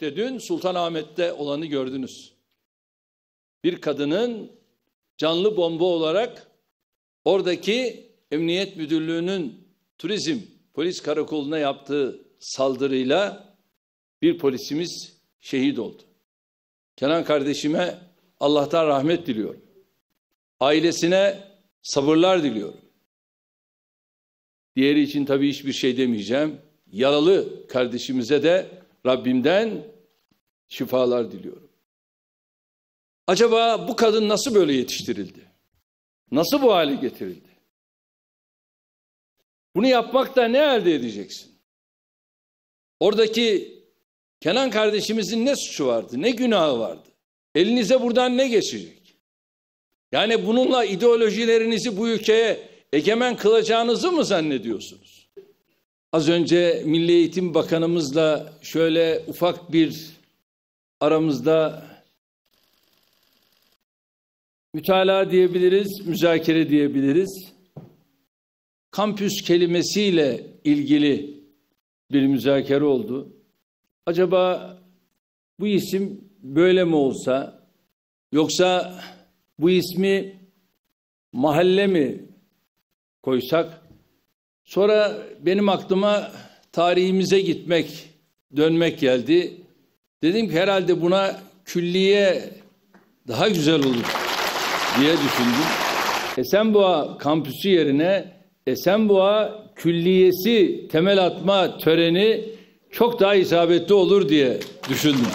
İşte dün Sultanahmet'te olanı gördünüz. Bir kadının canlı bomba olarak oradaki Emniyet Müdürlüğü'nün turizm polis karakoluna yaptığı saldırıyla bir polisimiz şehit oldu. Kenan kardeşime Allah'tan rahmet diliyorum. Ailesine sabırlar diliyorum. Diğeri için tabii hiçbir şey demeyeceğim. Yaralı kardeşimize de Rabbimden şifalar diliyorum. Acaba bu kadın nasıl böyle yetiştirildi? Nasıl bu hale getirildi? Bunu yapmakta ne elde edeceksin? Oradaki Kenan kardeşimizin ne suçu vardı, ne günahı vardı? Elinize buradan ne geçecek? Yani bununla ideolojilerinizi bu ülkeye egemen kılacağınızı mı zannediyorsunuz? Az önce Milli Eğitim Bakanımızla şöyle ufak bir aramızda mütalaa diyebiliriz, müzakere diyebiliriz. Kampüs kelimesiyle ilgili bir müzakere oldu. Acaba bu isim böyle mi olsa yoksa bu ismi mahalle mi koysak? Sonra benim aklıma tarihimize gitmek, dönmek geldi. Dedim ki herhalde buna külliye daha güzel olur diye düşündüm. Esenboğa kampüsü yerine Esenboğa külliyesi temel atma töreni çok daha isabetli olur diye düşündüm.